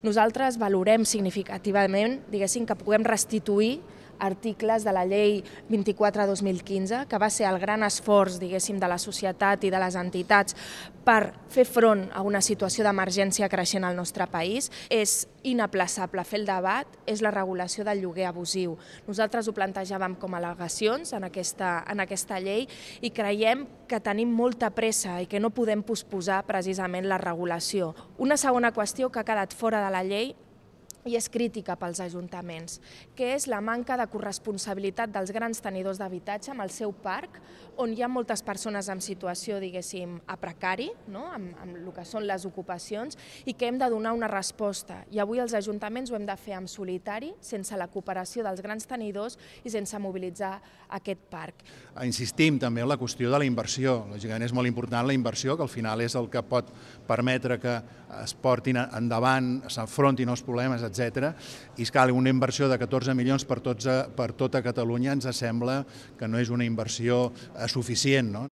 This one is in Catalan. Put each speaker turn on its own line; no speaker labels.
Nosaltres valorem significativament, diguéssim, que puguem restituir articles de la llei 24-2015, que va ser el gran esforç, diguéssim, de la societat i de les entitats per fer front a una situació d'emergència creixent al nostre país. És inaplaçable fer el debat, és la regulació del lloguer abusiu. Nosaltres ho plantejàvem com a al·legacions en aquesta, en aquesta llei i creiem que tenim molta pressa i que no podem posposar precisament la regulació. Una segona qüestió que ha quedat fora de la llei i és crítica pels ajuntaments, que és la manca de corresponsabilitat dels grans tenidors d'habitatge amb el seu parc, on hi ha moltes persones en situació, diguéssim, a precari, no? amb, amb el que són les ocupacions, i que hem de donar una resposta. I avui els ajuntaments ho hem de fer en solitari, sense la cooperació dels grans tenidors i sense mobilitzar aquest parc.
Insistim també en la qüestió de la inversió. Lògicament és molt important la inversió, que al final és el que pot permetre que es portin endavant, s'enfrontin els problemes, etc. I cal una inversió de 14 milions per, tots, per tota Catalunya ens sembla que no és una inversió suficient. No?